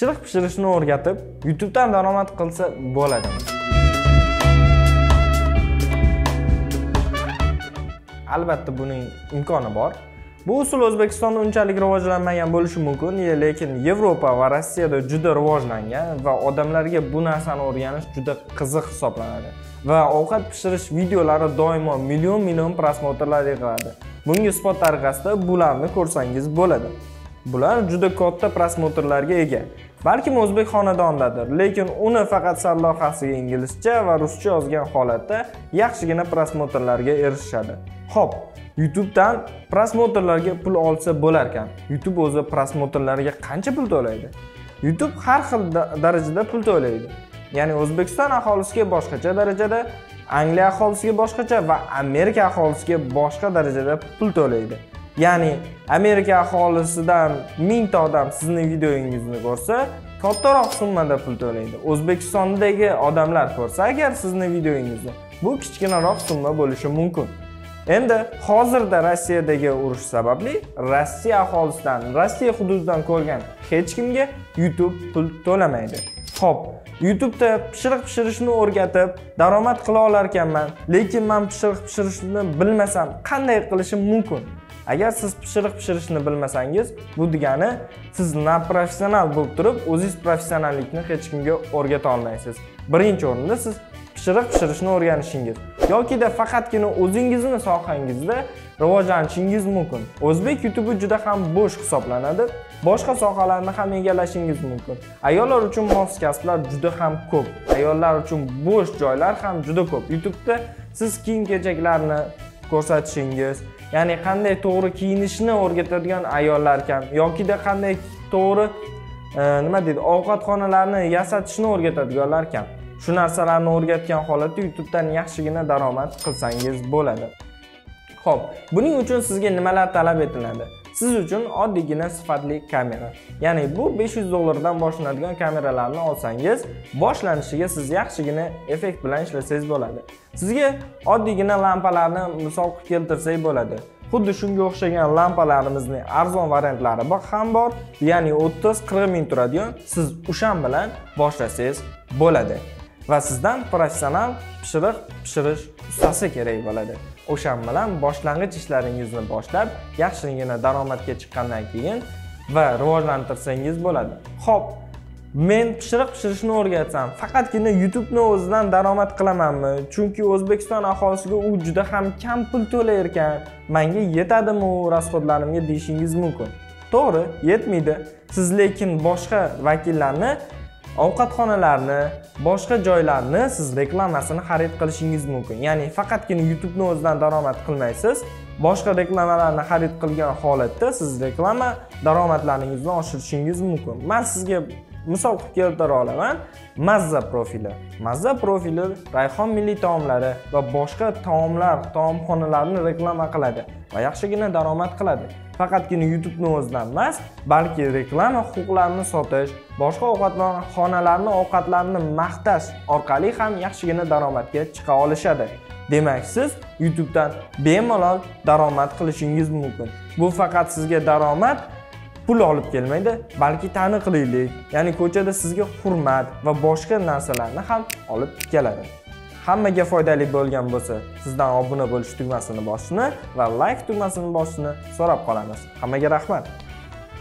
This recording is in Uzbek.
pishiriq pishirishni o'rgatib youtubedan daromad qilsa bo'ladi. Albatta buning imkoni bor. Bu usul o'zbekistonda unchalik rivojlanmagan bo'lishi mumkin e, lekin yevropa va rossiyada juda rivojlangan va odamlarga bu narsani o'rganish juda qiziq hisoblanadi va ovqat pishirish videolari doimo million million prosmotrlar yig'iladi. Bunga isbot tariqasida bularni ko'rsangiz bo'ladi. Bular juda katta prosmotrlarga ega. Balkim o'zbek xonadonidadir lekin uni faqat sarlavhasiga inglizcha va ruscha yozgan holatda yaxshigina prosmotrlarga erishishadi. Ho'p youtubedan prosmotrlarga pul olsa bo'larkan. Youtube o'zi prosmotrlarga qancha pul to'laydi? Youtube har xil darajada pul to'laydi. Ya'ni o'zbekiston aholisiga boshqacha darajada angliya aholisiga boshqacha va amerika aholisiga boshqa darajada pul to'laydi. Ya'ni amerika aholisidan mingta odam sizni videongizni ko'rsa kattaroq summada pul to'laydi. O'zbekistondagi odamlar ko'rsa agar sizni videongizni bu kichkinaroq summa bo'lishi mumkin. Endi hozirda rossiyadagi urush sababli rossiya aholisidan rossiya hududidan ko'rgan hech kimga youtube pul to'lamaydi. Ho'p youtubeda pishiriq pishirishni o'rgatib daromad qila olarkanman lekin man pishiriq pishirishni bilmasam qanday qilishim mumkin? Agar siz pishiriq pishirishni bilmasangiz bu degani siz professional bo'lib turib o'zingiz professionallikni hech kimga o'rgata olmaysiz. Birinchi o'rinda siz pishiriq pishirishni o'rganishingiz. Yokida faqatgina o'zingizni sohangizda rivojlanishingiz mumkin. O'zbek youtubi juda ham bo'sh hisoblanadi. Boshqa sohalarni ham egallashingiz mumkin. Ayollar uchun mos kasblar juda ham ko'p. Ayollar uchun bo'sh joylar ham juda ko'p. Youtubeda siz kiyim kechaklarni ko'rsatishingiz ya'ni qanday to'g'ri kiyinishni o'rgatadigan ayollar kam yokida qanday to'g'ri e, nima deydi ovqatxonalarni yasatishni o'rgatadiganlar kam. Shu narsalarni o'rgatgan holatda youtubedan yaxshigina daromad qilsangiz bo'ladi. Ho'p buning uchun sizga nimalar talab etiladi? Siz uchun oddiygina sifatli kamera. Ya'ni bu 500 dollardan boshlanadigan kameralarni olsangiz boshlanishiga siz yaxshigina effekt bilan ishlasangiz bo'ladi. Sizga oddiygina lampalarni misol qilib keltirsak bo'ladi. Xuddi shunga o'xshagan lampalarimizni arzon variantlari ham bor ya'ni 30-40 ming turadigan siz o'shan bilan boshlasangiz bo'ladi. Va sizdan professional pishiriq pishirish ustasi kerak bo'ladi. O'shan bilan boshlang'ich ishlaringizni boshlab yaxshigina daromadga chiqqandan keyin va rivojlantirsangiz bo'ladi. Ho'p men pishiriq pishirishni o'rgatsam faqatgina youtubeni o'zidan daromad qilamanmi? Chunki o'zbekiston aholisiga u juda ham kam pul to'lar ekan manga yetadimi u rasxodlarimga deyishingiz mumkin? To'g'ri yetmaydi. Siz lekin boshqa vakillarni ovqatxonalarni boshqa joylarni siz reklamasini xarid qilishingiz mumkin. Ya'ni faqatgina youtubeni o'zidan daromad qilmaysiz boshqa reklamalarni xarid qilgan holatda siz reklama daromadlaringizni oshirishingiz mumkin. Man sizga misol qilib keltira olaman. Mazza profili. Mazza profili rayhon milliy taomlari va boshqa taomlar taomxonalarni reklama qiladi va yaxshigina daromad qiladi. Faqatgina youtubeni o'zidan emas balki reklama huquqlarini sotish boshqa ovqatxonalarni ovqatlarini maqtash orqali ham yaxshigina daromadga chiqa olishadi. Demak siz youtubedan bemalol daromad qilishingiz mumkin. Bu faqat sizga daromad pul olib kelmaydi balki taniqlilik ya'ni ko'chada sizga hurmat va boshqa narsalarni ham olib keladi. Hammaga foydali bo'lgan bo'lsa sizdan obuna bo'lish tugmasini bosishni va like tugmasini bosishni so'rab qolamiz. Hammaga rahmat.